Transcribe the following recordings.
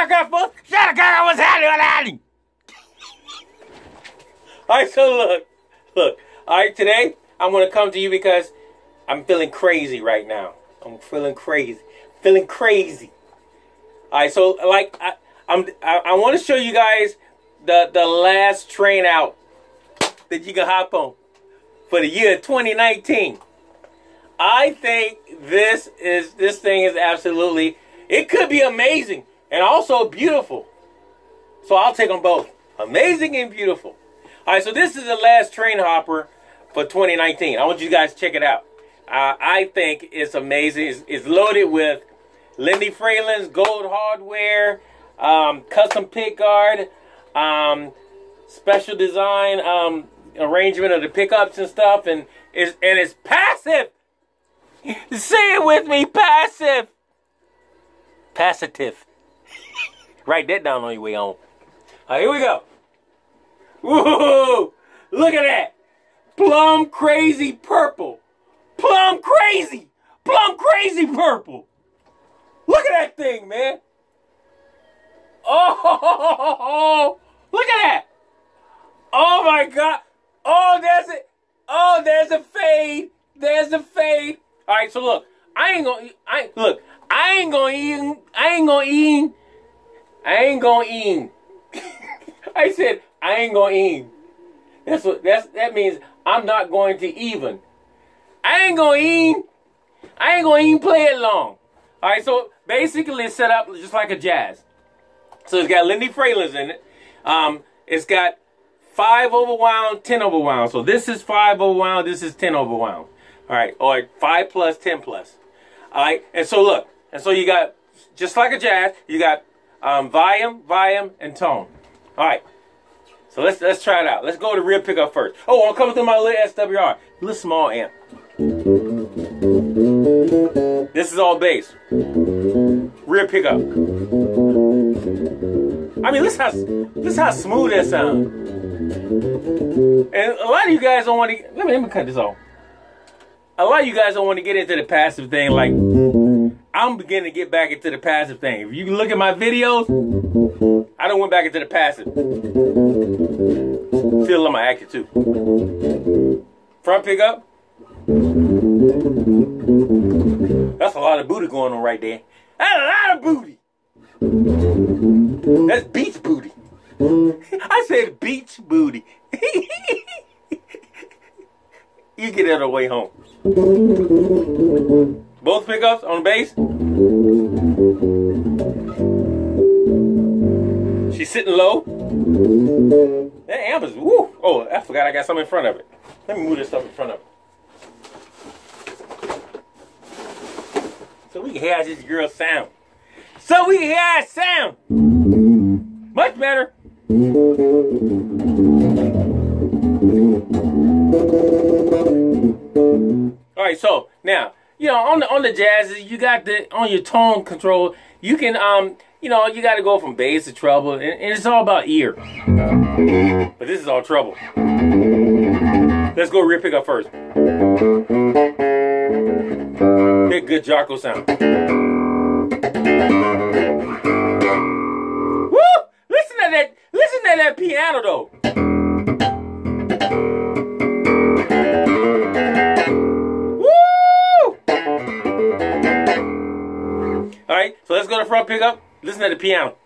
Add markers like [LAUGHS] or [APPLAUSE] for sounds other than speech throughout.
Shaka, folks. Shaka, what's happening? What's happening? All right, so look, look. All right, today I'm gonna come to you because I'm feeling crazy right now. I'm feeling crazy, feeling crazy. All right, so like I, I'm, I, I want to show you guys the the last train out that you can hop on for the year 2019. I think this is this thing is absolutely it could be amazing and also beautiful. So I'll take them both. Amazing and beautiful. All right, so this is the last train hopper for 2019. I want you guys to check it out. Uh, I think it's amazing. It's, it's loaded with Lindy Fralin's gold hardware, um, custom pick guard, um, special design um, arrangement of the pickups and stuff, and it's and it's passive. [LAUGHS] Say it with me, passive. Passive. Write that down on your way home. All right, here we go. Whoa! Look at that. Plum crazy purple. Plum crazy. Plum crazy purple. Look at that thing, man. Oh, [LAUGHS] look at that. Oh my God. Oh, there's a, oh, there's a fade. There's a fade. All right, so look, I ain't gonna, I look, I ain't gonna eat, I ain't gonna eat, I ain't gonna eat. I said I ain't gonna eat. That's what that's that means. I'm not going to even. I ain't gonna eat. I ain't gonna even play it long. All right, so basically it's set up just like a jazz. So it's got Lindy Fralin's in it. Um, it's got five overwound, ten overwound. So this is five overwound. This is ten overwound. All right, or five plus, ten plus. All right, and so look, and so you got just like a jazz, you got um, volume, volume, and tone. All right, so let's let's try it out. Let's go to rear pickup first. Oh, I'm coming through my little SWR, little small amp. This is all bass. Rear pickup. I mean, listen how listen how smooth that sounds. And a lot of you guys don't want to. Let me let me cut this off. A lot of you guys don't want to get into the passive thing. Like I'm beginning to get back into the passive thing. If you can look at my videos, I don't went back into the passive. Still love my acting too. Front pickup. That's a lot of booty going on right there. That's a lot of booty. That's beach booty. [LAUGHS] I said beach booty. [LAUGHS] you get it on the way home. Both pickups on bass. She's sitting low. That amp is woo. Oh, I forgot I got something in front of it. Let me move this stuff in front of it. So we can hear this girl sound. So we can hear sound. Much better. All right, so now you know on the on the jazzes, you got the on your tone control. You can um you know you got to go from bass to treble, and, and it's all about ear. But this is all treble. Let's go rear pickup first. Get good Jaco sound. Woo! Listen to that. Listen to that piano though. To front pickup. Listen to the piano.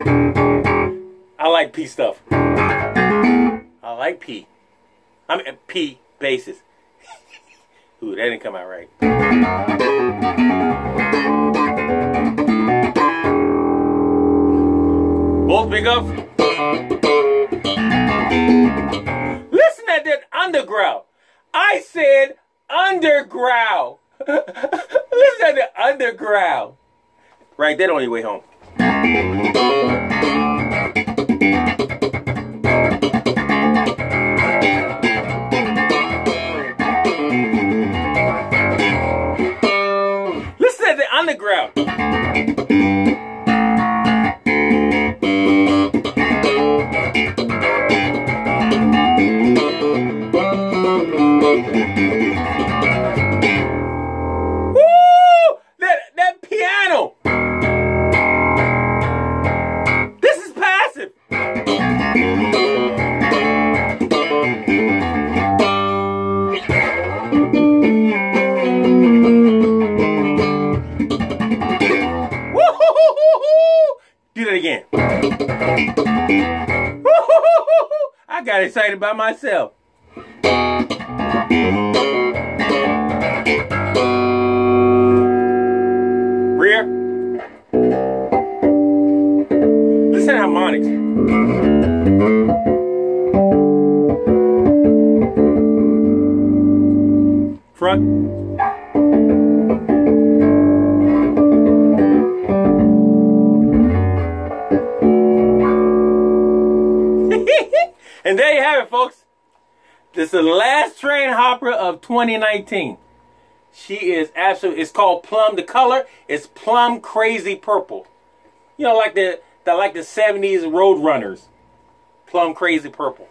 I like P stuff. I like P. I mean P basses. [LAUGHS] Ooh, that didn't come out right. Both pickups. Listen at that underground. I said underground. [LAUGHS] Listen at the underground. Right there on your way home. Listen to the underground. Again. [LAUGHS] I got excited by myself. Rear. Listen to harmonics. Front. And there you have it, folks. This is the last train hopper of 2019. She is absolutely. It's called plum. The color is plum crazy purple. You know, like the, the like the 70s road runners. Plum crazy purple.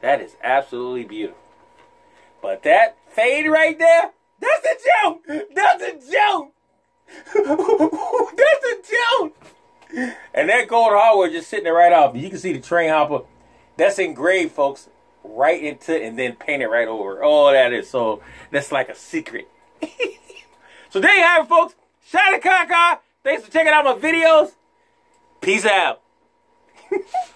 That is absolutely beautiful. But that fade right there, that's a joke. That's a joke. [LAUGHS] that's a joke. And that gold hardware just sitting there right off. You can see the train hopper. That's engraved, folks, right into and then painted right over. Oh, that is so. That's like a secret. [LAUGHS] so there you have it, folks. Shout out to Kaka. Thanks for checking out my videos. Peace out. [LAUGHS]